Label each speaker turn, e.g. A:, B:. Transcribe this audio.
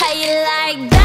A: how you like that?